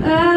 Uh,